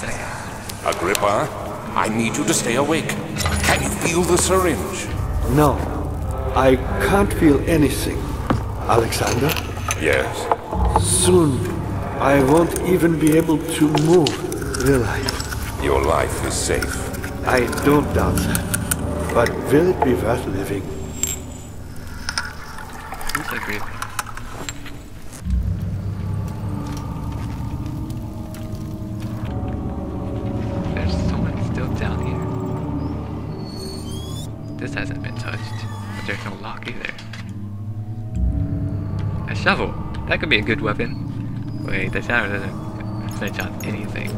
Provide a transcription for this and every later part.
second. Agrippa, I need you to stay awake. Can you feel the syringe? No, I can't feel anything. Alexander, Yes. soon I won't even be able to move, will I? Your life is safe. I don't doubt that. But will it be worth living? Who's Agrippa? Shovel. That could be a good weapon. Wait, the shadow doesn't flinch on anything.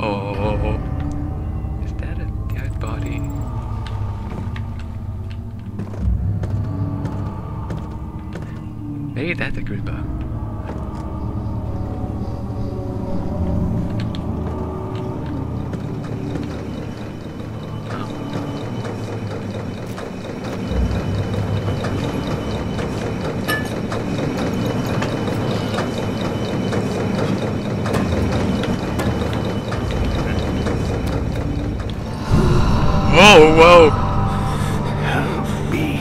Oh, oh, oh, oh, is that a dead body? Maybe that's a Agrippa. Whoa! Help me.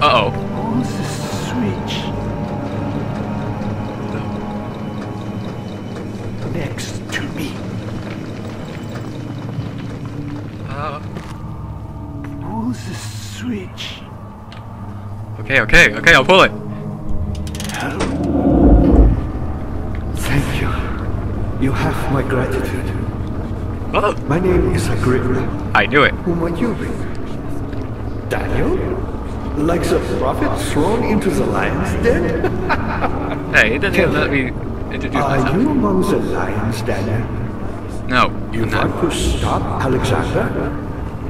Uh oh. Who's the switch? Next to me. Uh, Who's the switch? okay, okay, okay, I'll pull it. Thank you. You have my gratitude. Oh, My name is Agrippa. I knew it. Who might you be? Daniel? Like the prophet thrown into the lion's den? Hey, it doesn't even let me introduce Are myself. you among the lions, Daniel? No, You not. want to stop Alexander?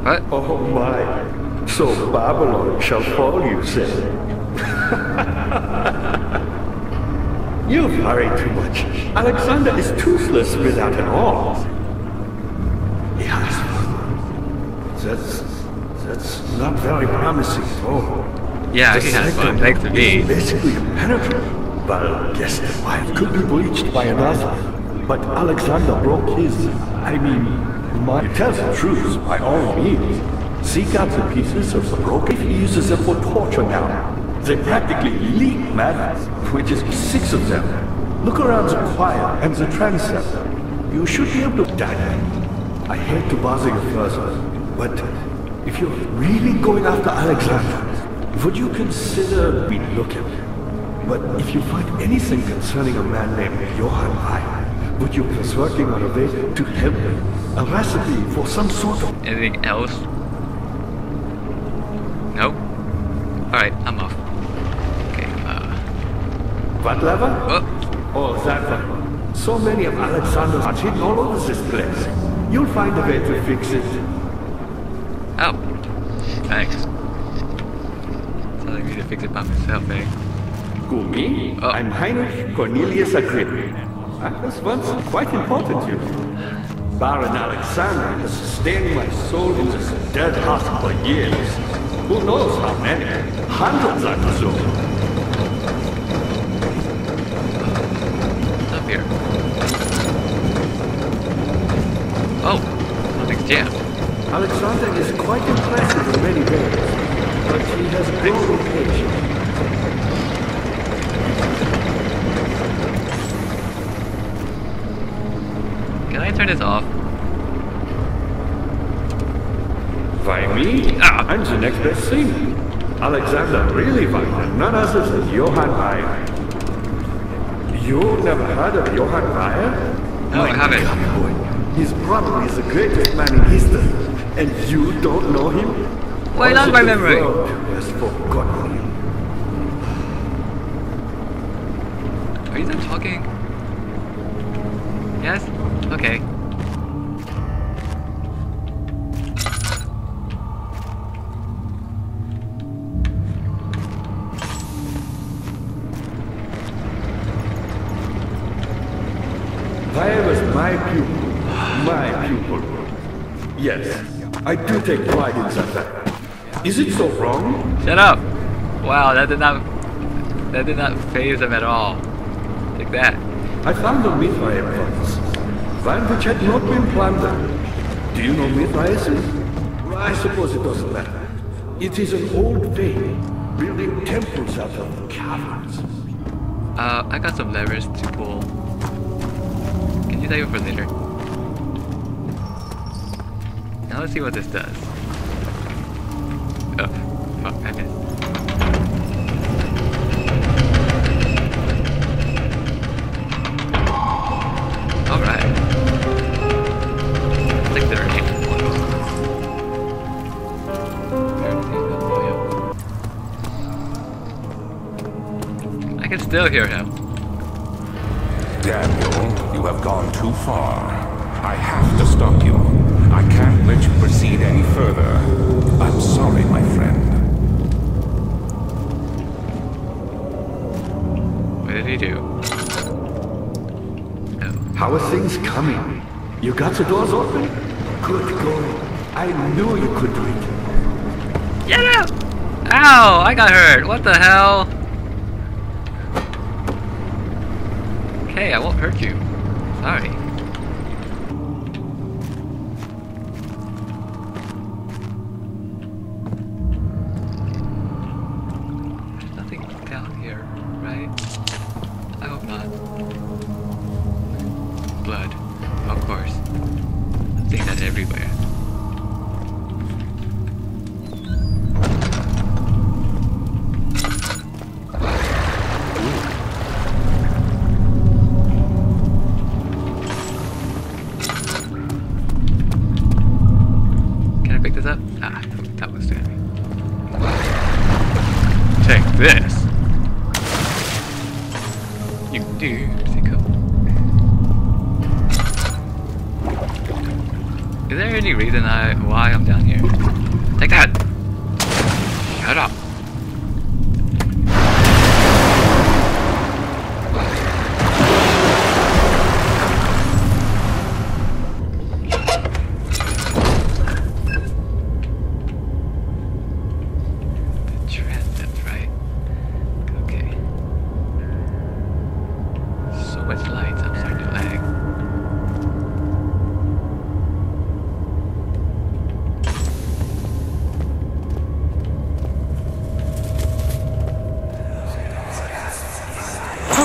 What? Oh my. So Babylon shall fall, you say? you worry too much. Alexander is toothless without an arm. That's that's not very promising at all. Yeah, The he has second fun. Thanks to me. Basically impenetrable. Well, yes, the wild could be breached by another. But Alexander broke his. I mean, my tells the truth by all means. Seek out the pieces of the broken. He uses them for torture now. They practically leak, man. Which is six of them. Look around the choir and the transept. You should be able to die. I hate to bother you further, but if you're really going after Alexander, would you consider me looking? But if you find anything concerning a man named Johann Weyer, would you be working on a way to help me? A recipe for some sort of... Anything else? Nope. Alright, I'm off. Okay, uh. What lever? Oh, Oh, that one. So many of Alexander's are hidden all over this place. You'll find a way to fix it. Oh. Thanks. Telling me to fix it by myself, eh? Who, me? Oh. I'm Heinrich Cornelius Agrippa. I was once quite important to you. Baron Alexander has sustained my soul in this dead heart for years. Who knows how many? Hundreds, I presume. What's up here? Oh, something's jammed. Alexander is quite impressive in many ways, but he has grown impatient. Can I turn this off? Why me? Ah. I'm the next best thing. Alexander really Weyer, none other than Johann Weyer. You never heard of Johann Weyer? No, I haven't. He's probably the greatest man in history, and you don't know him? Why not is my it the memory? has forgotten him? Are you done talking? Yes? Okay. My pupil. Yes, I do take pride in that. Is it so wrong? Shut up! Wow, that did not that did not phase him at all. Take that. I found the Mithraeum funds. Van which had not been plundered. Do you know Mithraeus? I suppose it doesn't matter. It is an old faith, building temples out of caverns. Uh, I got some levers to pull. Can you save it for later? Now let's see what this does. Oh, fuck, I missed. Alright. There are eight points. I can still hear him. Daniel, you have gone too far. I have to stop you. I can't let you proceed any further. I'm sorry, my friend. What did he do? Oh. How are things coming? You got the doors open? Good going. I knew you could do it. Get out! Ow! I got hurt! What the hell? Okay, I won't hurt you. Sorry.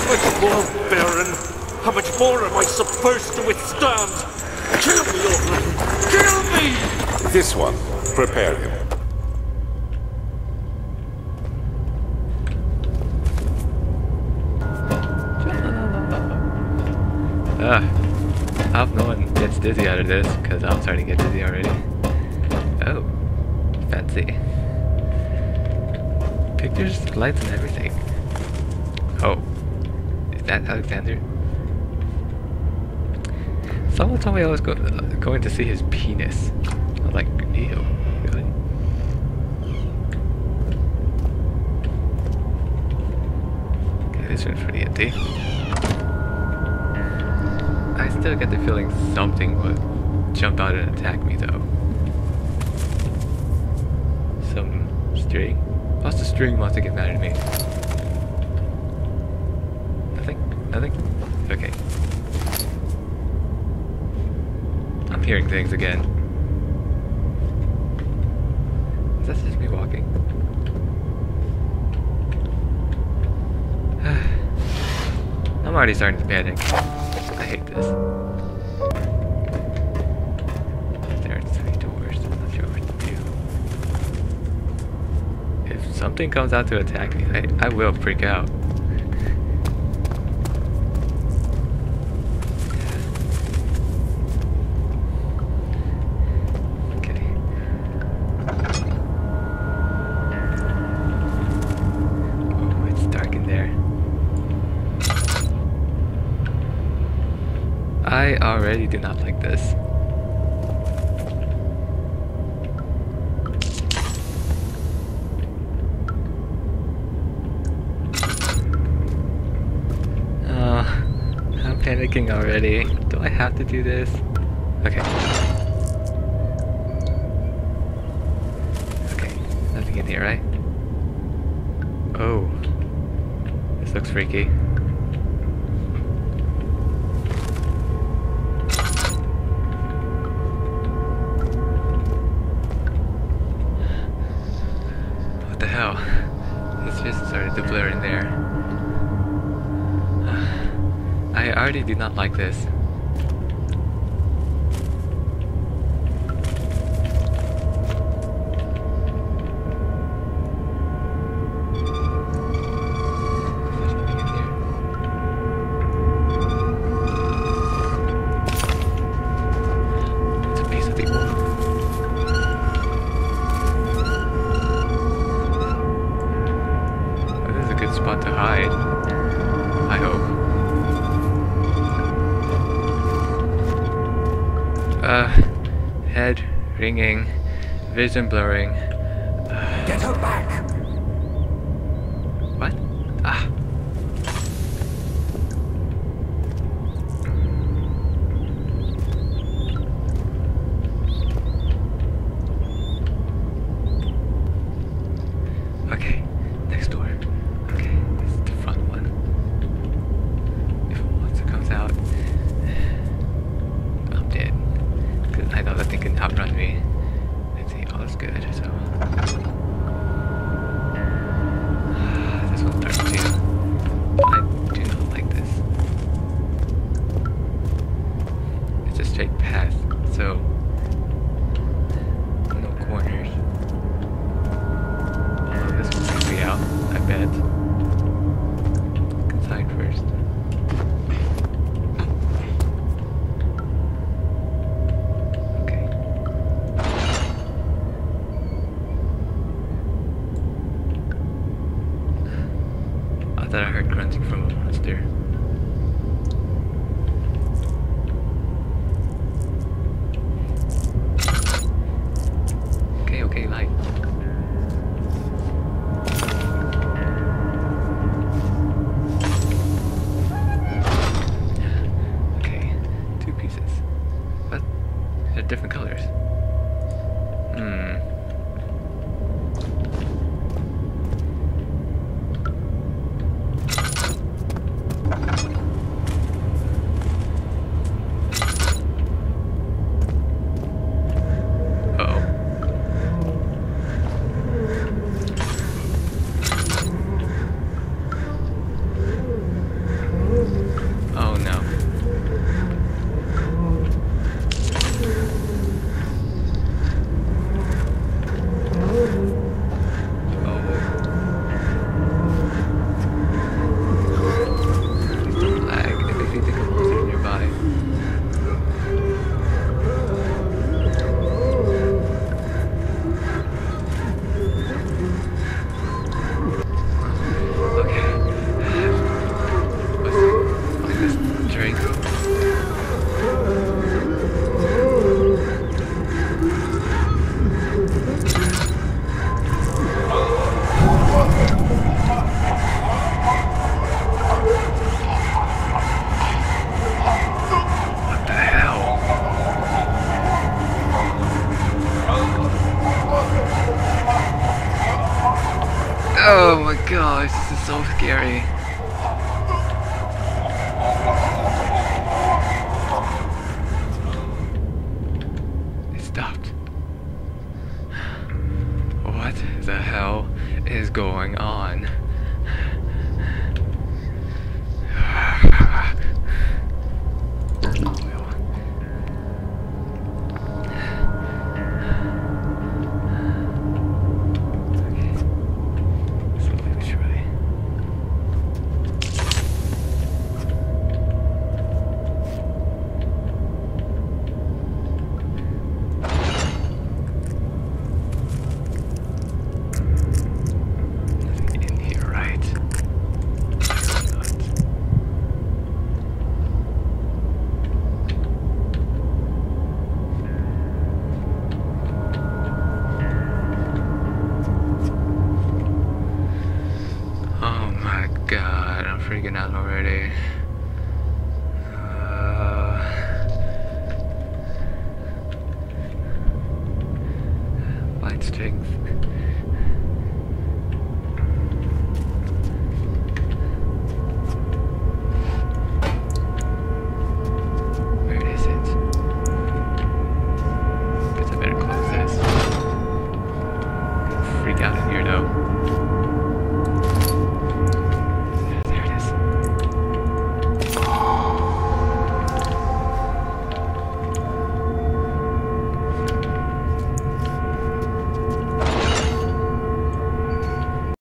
Much more, Baron? How much more am I supposed to withstand? Kill me, Orlando! Kill me! This one, prepare him. Ugh. I hope no one gets dizzy out of this, because I'm starting to get dizzy already. Oh. Fancy. Pictures, lights, and everything. Oh. That Alexander? Someone told me I was go going to see his penis. I was like, ew, this one's pretty empty. I still get the feeling something would jump out and attack me though. Some string? What's the string to get mad at me? Nothing? Okay. I'm hearing things again. Is that just me walking? I'm already starting to panic. I hate this. There are three doors. Do. If something comes out to attack me, I, I will freak out. Okay. Oh, it's dark in there. I already do not like this. Uh, I'm panicking already. Do I have to do this? Okay. Okay, nothing in here, right? Oh. This looks freaky. What the hell? His face started to blur in there. I already did not like this. ringing, vision blurring, so scary.